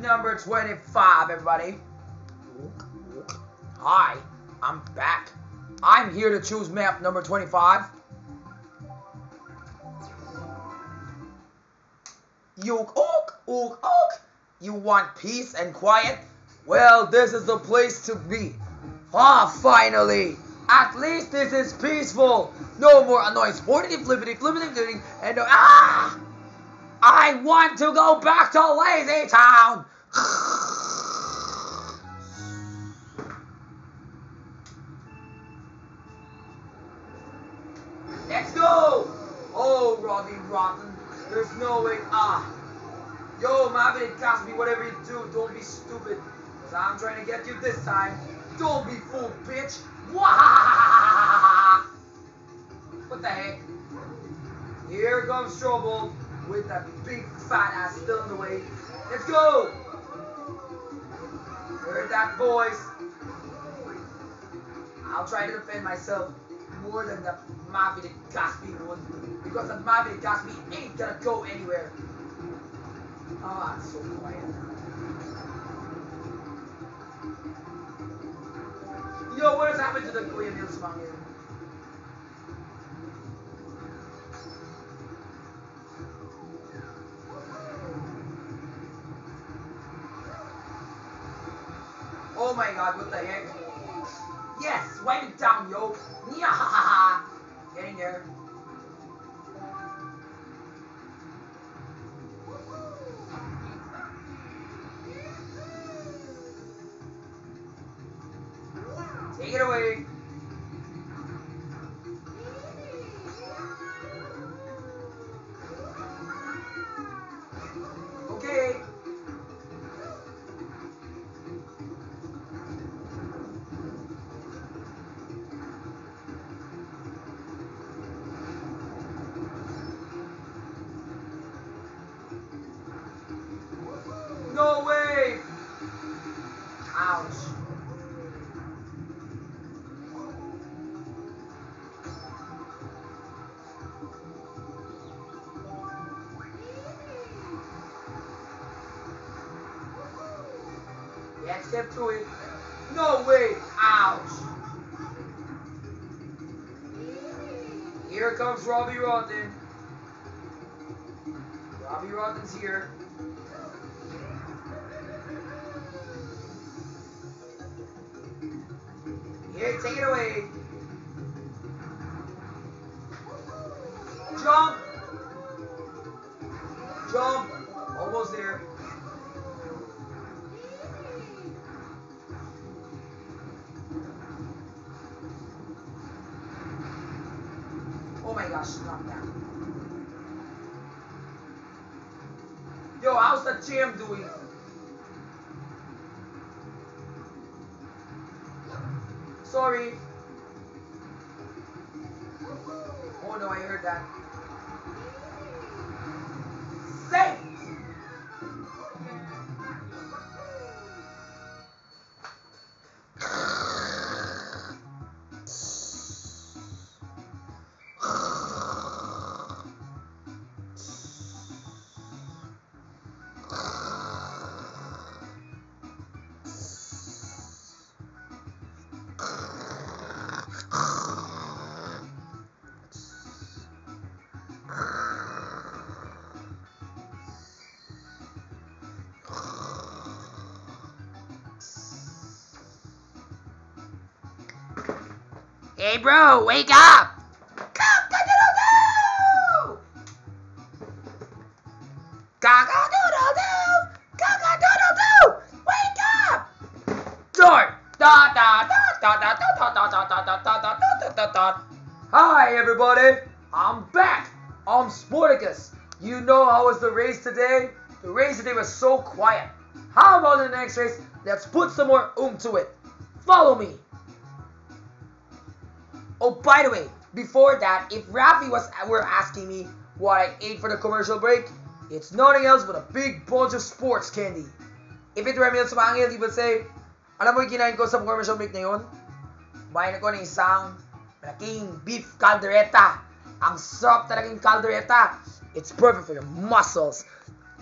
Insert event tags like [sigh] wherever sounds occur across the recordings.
number 25, everybody. Hi, I'm back. I'm here to choose map number 25. You ook, ook, ook. You want peace and quiet? Well, this is the place to be. Ah, finally! At least this is peaceful. No more annoying sporting, flippity, flippity, flippity, and no. Ah! I want to go back to Lazy Town. Let's go! Oh, Robbie Rotten, there's no way. Ah, yo, Marvin Cosby, whatever you do, don't be stupid, cause I'm trying to get you this time. Don't be fool, bitch. [laughs] What the heck? Here comes trouble with that big fat ass still in the way. Let's go! Heard that voice. I'll try to defend myself more than the Mafia Cosby would. Because the Mafia Cosby ain't gonna go anywhere. Ah, it's so quiet. Yo, what has happened to the Mills song here? God, heck? Yes, wipe it down, yo. Yeah, getting there. Yeah, step to it. No way! Ouch! Here comes Robbie Rotten. Robbie Rotten's here. Here, take it away. Yo, how's the jam doing? Sorry. Oh no, I heard that. Safe! Hey bro, wake up! Wake up! Hi everybody! I'm back! I'm Sportacus. You know how was the race today? The race today was so quiet. How about the next race? Let's put some more oomph to it. Follow me. Oh, by the way, before that, if Raffy was were asking me what I ate for the commercial break, it's nothing else but a big bunch of sports candy. If it were Emil Sumangil, he would say, alam mo yung kinain ko sa commercial break na yun? Kumain ako ng isang malaking beef caldereta. Ang sarap talagang caldereta. It's perfect for your muscles.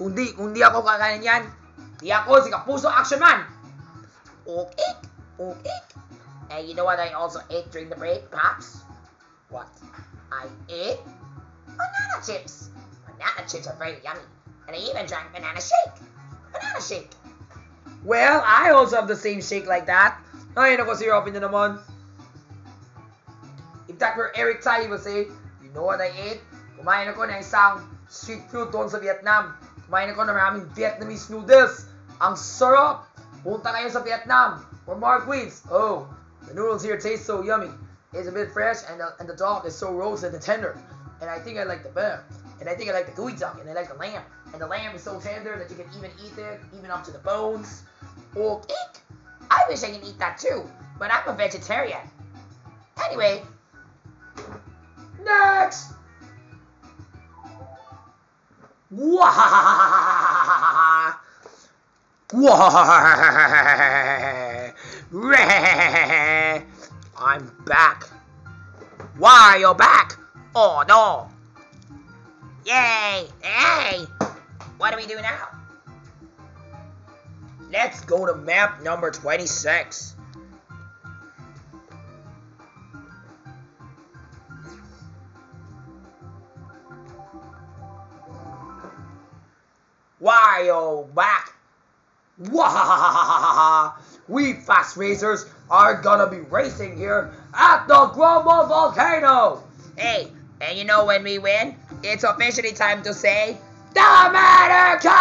Kung di, kung di ako kakain yan, Di ako si Kapuso Action Man. Okay, okay. And you know what I also ate during the break, Pops? What? I ate banana chips. Banana chips are very yummy. And I even drank banana shake. Banana shake. Well, I also have the same shake like that. Ay, nako, si Robin na naman. If that were Eric Tai, he would say, you know what I ate? Kumain ako ng isang street food doon sa Vietnam. Kumain ako ng maraming Vietnamese noodles. Ang sarap! Punta kayo sa Vietnam or Marqueens. Oh, the noodles here taste so yummy. It's a bit fresh and the, and the dog is so roasted and tender. And I think I like the bear. And I think I like the geoduck. And I like the lamb. And the lamb is so tender that you can even eat it, even up to the bones. Oh, Eek! I wish I could eat that too, but I'm a vegetarian. Anyway, Next! Wah! [laughs] I'm back. why you're back? Oh no! Yay! Hey! What do we do now? Let's go to map number 26. Why, oh, back? We fast racers are gonna be racing here at the Grumble Volcano! Hey, and you know when we win? It's officially time to say The Matter Cup!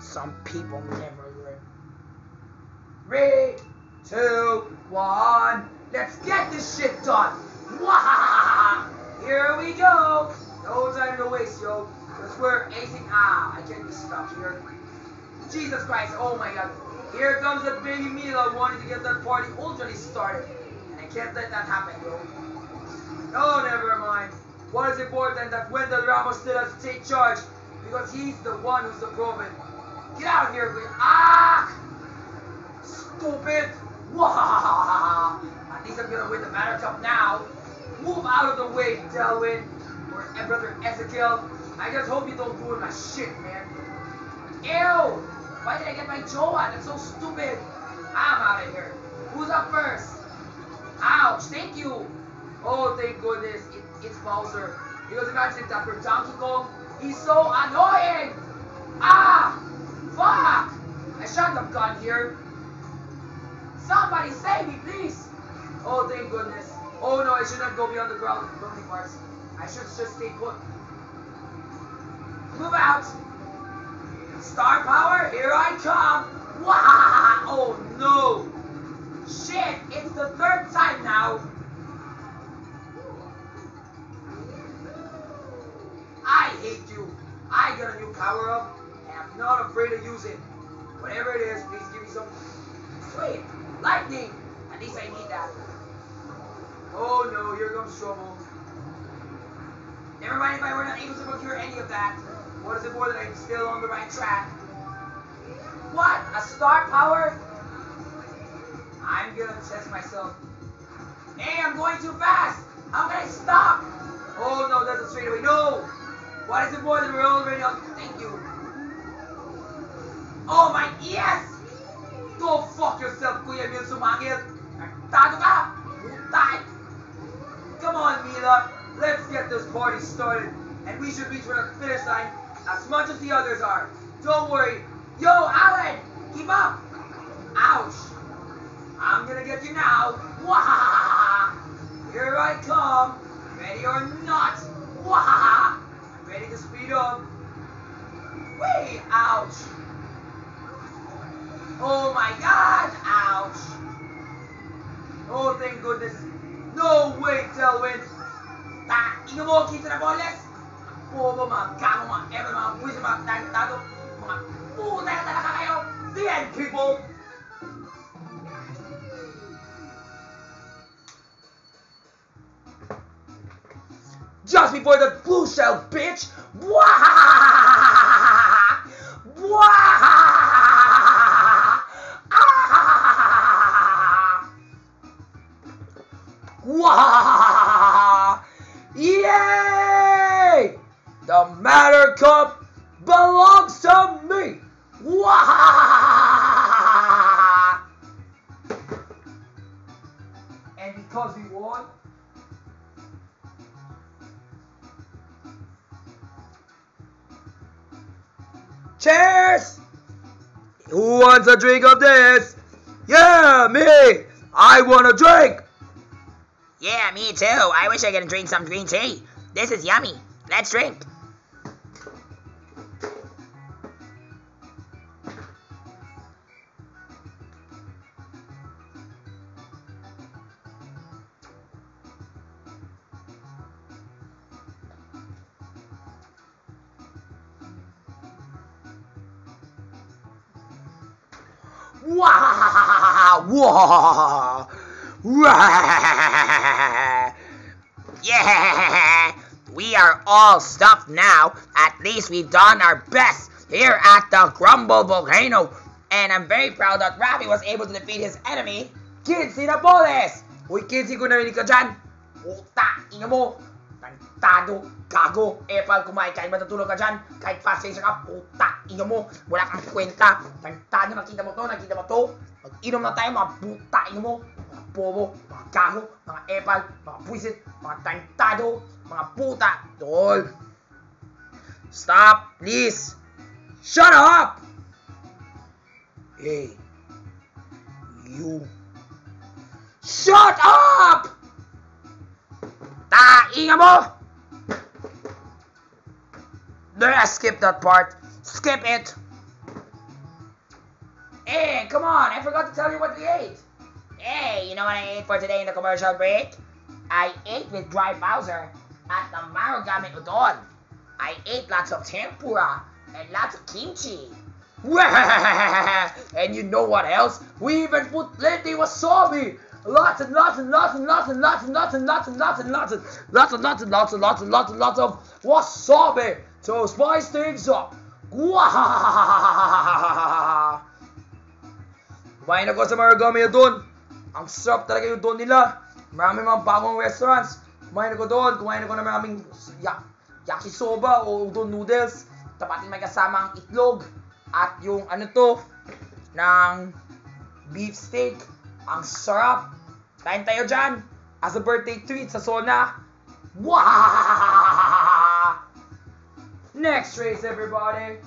Some people never learn. Three, two, one. Let's get this shit done. Here we go. No time to waste, yo. We're acing. Ah, I can't stuck here. Jesus Christ, oh my god. Here comes the baby Mila wanting to get that party ultra started. And I can't let that happen, bro. Oh, never mind. What is important that Wendell Ramos still has to take charge because he's the one who's the proven. Get out of here, Gwen. Ah! Stupid! Wah! At least I'm gonna win the Matter Cup now. Move out of the way, Delwyn. Or eh, brother Ezekiel. I just hope you don't ruin my shit, man. Ew! Why did I get my Joa? That's so stupid. I'm out of here. Who's up first? Ouch, thank you. Oh, thank goodness, it, it's Bowser. Because imagine that were Donkey Kong. He's so annoying! Ah! Fuck! I shouldn't have gone here. Somebody save me, please! Oh, thank goodness. Oh no, I should not go beyond the ground building parts. I should just stay put. Move out! Star power, here I come! Wah! Oh no! Shit, it's the third time now! I hate you. I got a new power up, and I'm not afraid to use it. Whatever it is, please give me some. Sweet! Lightning! At least I need that. Oh no, here comes trouble. Never mind if I were not able to procure any of that. What is it more that I'm still on the right track? What? A star power? I'm gonna test myself. Hey, I'm going too fast! How can I stop? Oh no, that's a straightaway. No! What is it more than we're already on? Thank you. Oh my, yes! Go fuck yourself, Kuya Mil! Putay! Come on, Mila. Let's get this party started. And we should reach the finish line as much as the others are. Don't worry. Yo, Alan! Keep up! Ouch! I'm gonna get you now. Wah! [laughs] Here I come. Ready or not. Wah! [laughs] I'm ready to speed up. Wait, ouch. Oh my god, ouch. Oh, thank goodness. No way, Delwyn. Ta, ino mo, kita na boles. Mga mga mga mga. Mga puta talaga kayo. The end, people. Just before the blue shell, bitch! Wah! Wah! Ah! Wah! Yay! The The Matter Cup belongs to me. Wah! And because we won, Cheers! Who wants a drink of this? Yeah, me! I want a drink! Yeah, me too. I wish I could drink some green tea. This is yummy. Let's drink. Wow! Wow! Yeah! We are all stuffed now. At least we've done our best here at the Grumble Volcano. And I'm very proud that Ravi was able to defeat his enemy, Kids, Sinapoles! Uy, kids, kung narinig ka dyan, puta, ina mo, tantado, gago, epal, kumain kahit matutulog ka dyan, kahit racer ka, puta, ina mo, wala kang kwenta, tantado, nakita mo to, nakita mo to, mag-inom na tayo, mga puta, ina mo, mga bobo, mga gago, mga epal, mga puisit, mga tantado, mga puta, tol. Stop, please. Shut up! Hey, you. Shut up! Tainga mo! Nah, skip that part. Skip it. Hey, come on. I forgot to tell you what we ate. Hey, you know what I ate for today in the commercial break? I ate with dry Bowser at the Marugame Udon. I ate lots of tempura and lots of kimchi. and you know what else? We even put plenty wasabi. Lots and lots and lots and lots and lots and lots and lots and lots and lots and lots and lots and lots and lots and lots and lots of wasabi to spice things up. Kumain ako sa Marugame doon. Ang sarap talaga yung doon nila. Marami mga bagong restaurants. Kumain ako doon. Kumain ako ng maraming yak yakisoba o udon noodles. Tapatin may kasamang itlog. At yung ano to, ng beef steak. Ang sarap. Kain tayo dyan. As a birthday treat sa Sona. Wow! Next race, everybody.